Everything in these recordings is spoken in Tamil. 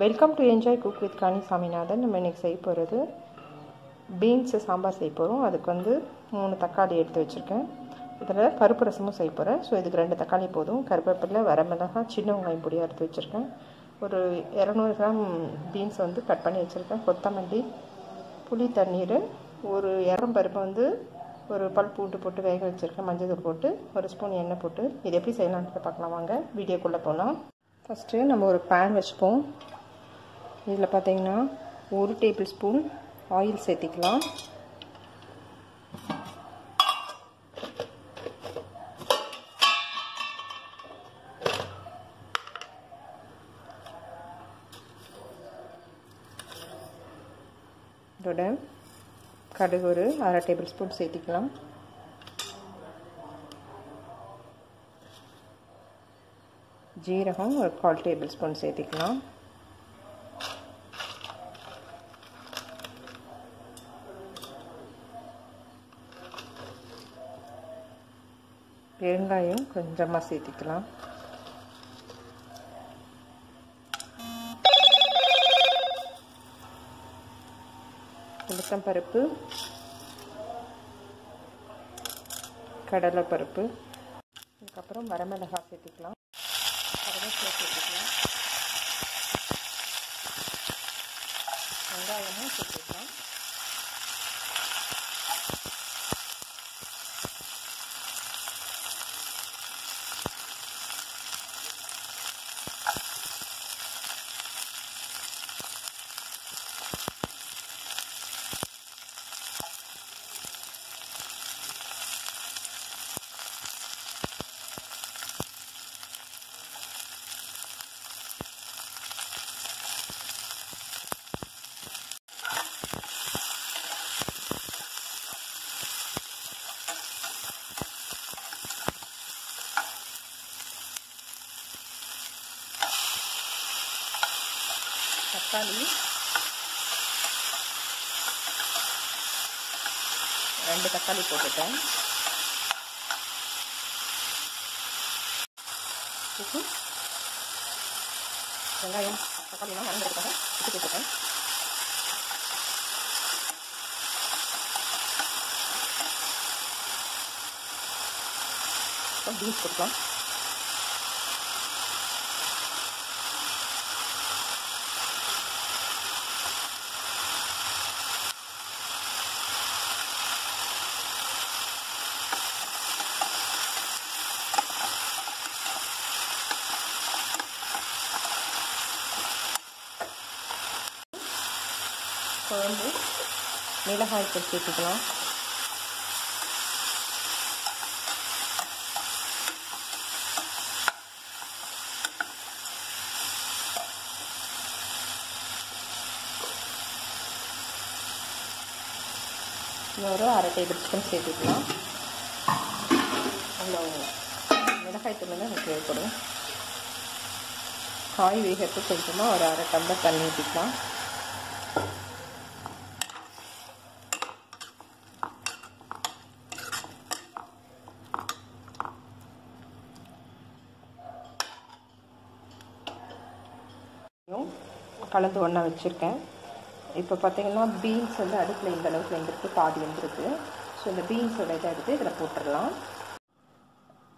Welcome to enjoy cook with Kani Saminathan நம்ம இன்றைக்கி செய்ய போகிறது பீன்ஸு சாம்பார் செய்ய போகிறோம் அதுக்கு வந்து மூணு தக்காளி எடுத்து வச்சுருக்கேன். இதில் பருப்பு ரசமும் செய்ய போகிறேன் ஸோ இதுக்கு ரெண்டு தக்காளி போதும். கருவேப்பிலை வரமிளகா சின்ன வெங்காயம் பொடியாக எடுத்து வச்சுருக்கேன். ஒரு இரநூறு கிராம் பீன்ஸ் வந்து கட் பண்ணி வச்சுருக்கேன். கொத்தமல்லி புளி தண்ணீர் ஒரு இறம் பருப்பு வந்து ஒரு பல் பூண்டு போட்டு வேக வச்சுருக்கேன். மஞ்சள் தூள் போட்டு ஒரு ஸ்பூன் எண்ணெய் போட்டு. இது எப்படி செய்யலான்ட்டு பார்க்கலாம். வாங்க வீடியோக்குள்ளே போகலாம். ஃபஸ்ட்டு நம்ம ஒரு பேன் வச்சுப்போம். இதில் பார்த்தீங்கன்னா ஒரு டேபிள் ஸ்பூன் ஆயில் சேர்த்திக்கலாம். இதோட கடுகு ஒரு அரை டேபிள் ஸ்பூன் சேர்த்திக்கலாம். ஜீரகம் ஒரு கால் டேபிள் ஸ்பூன் சேர்த்திக்கலாம். பெருங்காயம் கொஞ்சமாக சேர்த்திக்கலாம். உளுத்தம்பருப்பு கடலைப்பருப்பு அதுக்கப்புறம் வரமிளகாய் சேர்த்திக்கலாம். சேர்த்துக்கலாம் வெங்காயமும் சேர்த்துக்கலாம் தக்காளி ரெண்டு தக்காளி போட்டுட்டேன் உப்பு வெங்காயம் தக்காளிலாம் வளர்ந்துருக்காங்க உப்பு போட்டுட்டேன் பீன்ஸ் இப்போ வந்து மிளகாய் பொடி சேர்த்துக்கலாம். இன்னொரு அரை டேபிள் ஸ்பூன் சேர்த்துக்கலாம். அவ்வளோ மிளகாய் தூள் தான் எனக்கு தேவைப்படும். காய் வேகிறதுக்கு கொஞ்சமாக ஒரு அரை டம்ளர் தண்ணி ஊற்றிக்கலாம் கலந்து ஒன்றா வச்சுருக்கேன். இப்போ பார்த்தீங்கன்னா பீன்ஸ் வந்து அடுப்பில் இந்த அளவுக்கு வெந்திருக்கு பாதி வெந்திருக்கு. ஸோ இந்த பீன்ஸோட இதை எடுத்து இதில் போட்டுடலாம்.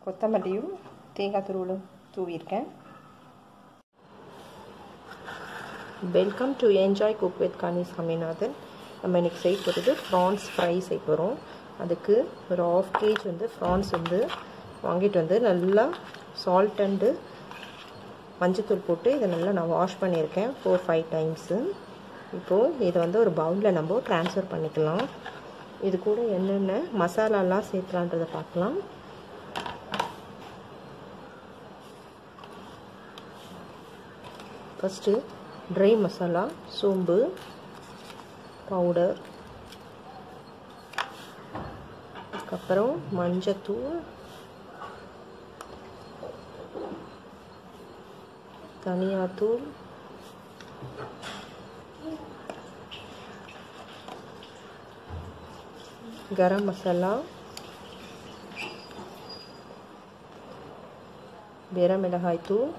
கொத்தமல்லியும் தேங்காய் துருவலும் தூவியிருக்கேன். Welcome to enjoy cook with Kani Saminathan நம்ம இன்றைக்கி செய்ய போகிறது ப்ரான்ஸ் ஃப்ரை செய்ய போகிறோம் அதுக்கு ஒரு ஆஃப் கேஜ் வந்து ஃப்ரான்ஸ் வந்து வாங்கிட்டு வந்து நல்லா சால்ட் அண்டு மஞ்சத்தூள் போட்டு இதை நல்லா நான் வாஷ் பண்ணியிருக்கேன் ஃபோர் ஃபைவ் டைம்ஸு இப்போது இதை வந்து ஒரு பவுலில் நம்ம ட்ரான்ஸ்ஃபர் பண்ணிக்கலாம். இது கூட என்னென்ன மசாலாலாம் சேர்க்கலான்றதை பார்க்கலாம். ஃபஸ்ட்டு ட்ரை மசாலா சோம்பு பவுடர் அதுக்கப்புறம் மஞ்சத்தூள் Daniel Atul. Garam masala. Bera melahai tu.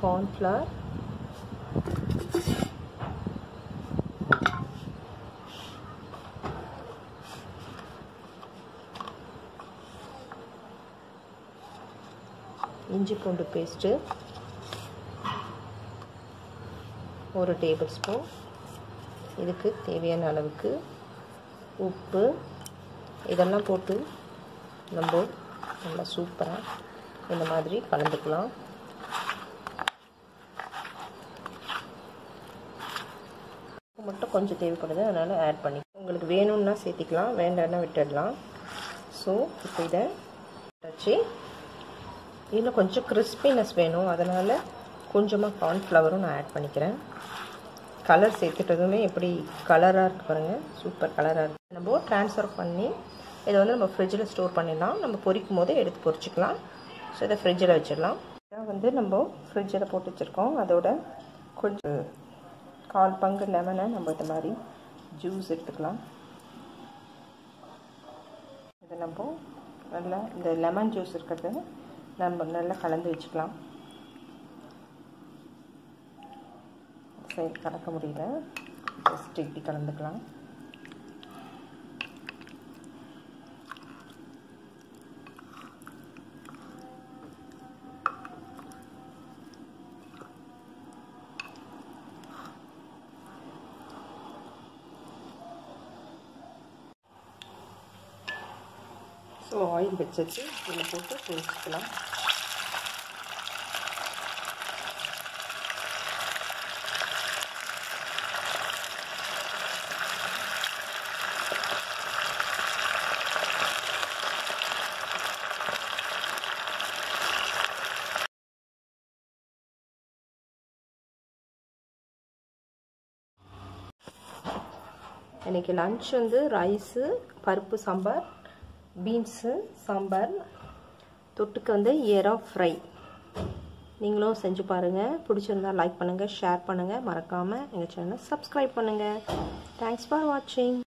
Corn flour. இஞ்சி பூண்டு பேஸ்ட்டு ஒரு டேபிள் ஸ்பூன். இதுக்கு தேவையான அளவுக்கு உப்பு. இதெல்லாம் போட்டு நம்ம நல்லா சூப்பராக இந்த மாதிரி கலந்துக்கலாம். மட்டும் கொஞ்சம் தேவைப்படுது அதனால் ஆட் பண்ணி உங்களுக்கு வேணும்னா சேர்த்திக்கலாம் வேண்டாம்னா விட்டுடலாம். ஸோ இப்போ இதை வச்சு இதில் கொஞ்சம் கிறிஸ்பினஸ் வேணும். அதனால் கொஞ்சமாக கார்ன்ஃப்ளவரும் நான் ஆட் பண்ணிக்கிறேன். கலர் சேர்த்துட்டதுமே எப்படி கலராக இருக்கு பாருங்கள் சூப்பர் கலராக இருக்குது நம்ம ட்ரான்ஸ்ஃபர் பண்ணி இதை வந்து நம்ம ஃப்ரிட்ஜில் ஸ்டோர் பண்ணிடலாம். நம்ம பொரிக்கும் போதே எடுத்து பொரிச்சிக்கலாம். ஸோ இதை ஃப்ரிட்ஜில் வச்சிடலாம். இதை வந்து நம்ம ஃப்ரிட்ஜில் போட்டு வச்சுருக்கோம். அதோட கொஞ்சம் கால் பங்கு லெமனை நம்ம இந்த மாதிரி ஜூஸ் எடுத்துக்கலாம். இதை நம்ம நல்லா இந்த லெமன் ஜூஸ் இருக்கிறது நம்ம நல்லா கலந்து வச்சுக்கலாம். சைடு கலக்க முடியல. ஜஸ்ட் இப்படி கலந்துக்கலாம். ஸோ ஆயில் வச்சுட்டு இதில் போட்டு பொரிச்சிக்கலாம் இன்றைக்கி லன்ச் வந்து ரைஸு பருப்பு சாம்பார் பீன்ஸு சாம்பார் தொட்டுக்கு வந்து எறா ஃப்ரை. நீங்களும் செஞ்சு பாருங்கள் பிடிச்சிருந்தா லைக் பண்ணுங்கள் ஷேர் பண்ணுங்கள் மறக்காமல் எங்கள் சேனலை சப்ஸ்கிரைப் பண்ணுங்கள் தேங்க்ஸ் ஃபார் வாட்சிங்